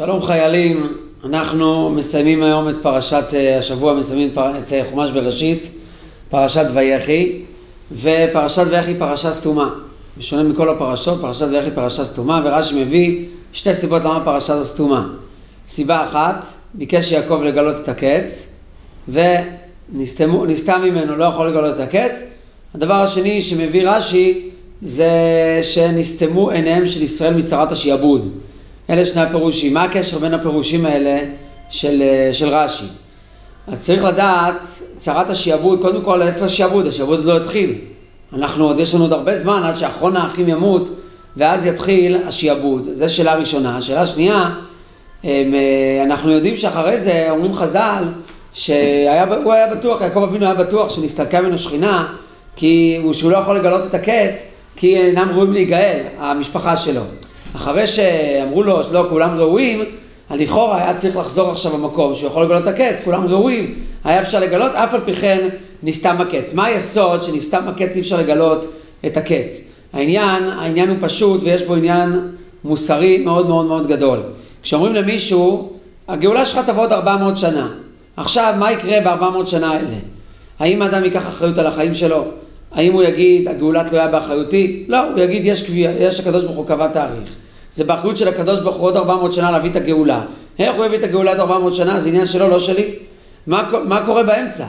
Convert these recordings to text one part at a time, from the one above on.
שלום חיילים, אנחנו מסיימים היום את פרשת, אה, השבוע מסיימים את, אה, חומש בראשית, פרשת ויחי, ופרשת ויחי פרשה סתומה. בשונה מכל הפרשות, פרשת ויחי פרשה סתומה, ורש"י מביא שתי סיבות למה פרשה זו סתומה. סיבה אחת, ביקש יעקב לגלות את הקץ, ונסתה ממנו, לא יכול לגלות את הקץ. הדבר השני שמביא רש"י, זה שנסתמו עיניהם של ישראל מצרת השעבוד. אלה שני הפירושים. מה הקשר בין הפירושים האלה של, של רש"י? אז צריך לדעת, צרת השעבוד, קודם כל איפה? השעבוד עוד לא התחיל. אנחנו עוד, יש לנו עוד הרבה זמן עד שאחרון האחים ימות, ואז יתחיל השעבוד. זו שאלה ראשונה. שאלה שנייה, אנחנו יודעים שאחרי זה אומרים חז"ל, שהוא היה בטוח, יעקב אבינו היה בטוח שנסתלקה ממנו שכינה, כי הוא, שהוא לא יכול לגלות את הקץ, כי אינם ראויים להיגאל, המשפחה שלו. אחרי שאמרו לו שלא כולם ראויים, לכאורה היה צריך לחזור עכשיו במקום שהוא יכול לגלות את הקץ, כולם ראויים, היה אפשר לגלות, אף על פי כן נסתם הקץ. מה היסוד שנסתם הקץ אי אפשר לגלות את הקץ? העניין, העניין הוא פשוט ויש בו עניין מוסרי מאוד מאוד מאוד גדול. כשאומרים למישהו, הגאולה שלך תבוא עוד 400 שנה. עכשיו, מה יקרה ב-400 שנה האלה? האם האדם ייקח אחריות על החיים שלו? האם הוא יגיד, הגאולה תלויה באחריותי? לא, הוא יגיד, יש קביעה, יש הקדוש ברוך הוא קבע תאריך. זה באחריות של הקדוש ברוך הוא עוד 400 שנה להביא את הגאולה. איך הוא יביא את הגאולה עוד 400 שנה? זה עניין שלו, לא שלי. מה, מה קורה באמצע?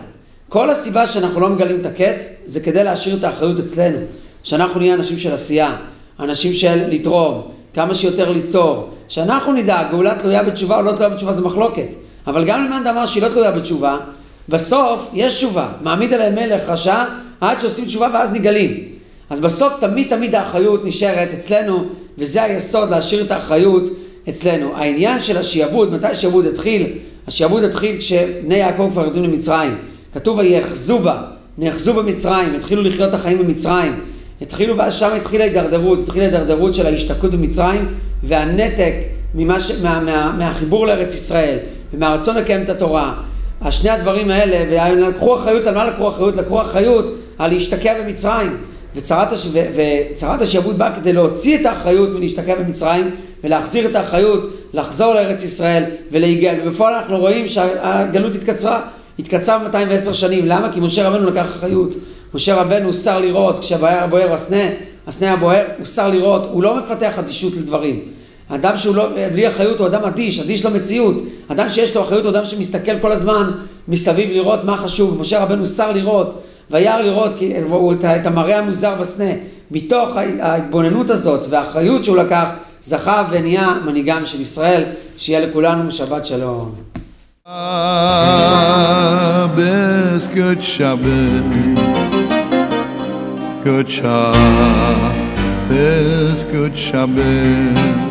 כל הסיבה שאנחנו לא מגלים את הקץ, זה כדי להשאיר את האחריות אצלנו. שאנחנו נהיה אנשים של עשייה, אנשים של לתרום, כמה שיותר ליצור. שאנחנו נדע, גאולה תלויה בתשובה או לא תלויה בתשובה זה מחלוקת. אבל גם למען דבר שהיא לא תלויה בתשובה, בסוף יש תשובה. מעמיד עליהם מלך רשע עד שעושים תשובה ואז נגלים. אז בסוף תמיד תמיד האחריות נשארת אצלנו, וזה היסוד להשאיר את האחריות אצלנו. העניין של השעבוד, מתי השעבוד התחיל? השעבוד התחיל כשבני יעקב כבר יורדים למצרים. כתוב ויאחזו בה, נאחזו במצרים, התחילו לחיות את החיים במצרים. התחילו ואז שם התחילה ההידרדרות, התחילה ההידרדרות של ההשתקעות במצרים והנתק ממה ש... מה, מה, מהחיבור לארץ ישראל ומהרצון לקיים את התורה. השני הדברים האלה, ולקחו אחריות, על מה לקחו אחריות? לקחו אחריות על להשתקע במצרים. וצרת, הש... וצרת השעבוד באה כדי להוציא את האחריות מלהשתקע במצרים ולהחזיר את האחריות, לחזור לארץ ישראל ולהיגל. ובפועל אנחנו רואים שהגלות התקצרה, התקצרה ב-210 שנים. למה? כי משה רבנו לקח אחריות. משה רבנו שר לראות, כשהבוער בוער הסנה, הסנה הבוער, הוא שר לראות, הוא לא מפתח אדישות לדברים. אדם שהוא לא, בלי אחריות הוא אדם אדיש, אדיש למציאות. אדם שיש לו אחריות הוא אדם שמסתכל כל הזמן מסביב לראות מה חשוב. משה רבנו שר לראות, וירא לראות את המראה המוזר בסנה. מתוך ההתבוננות הזאת והאחריות שהוא לקח, זכה ונהיה מנהיגם של ישראל. שיהיה לכולנו שבת שלום. Good Shabbat, good Shabbat, good Shabbat.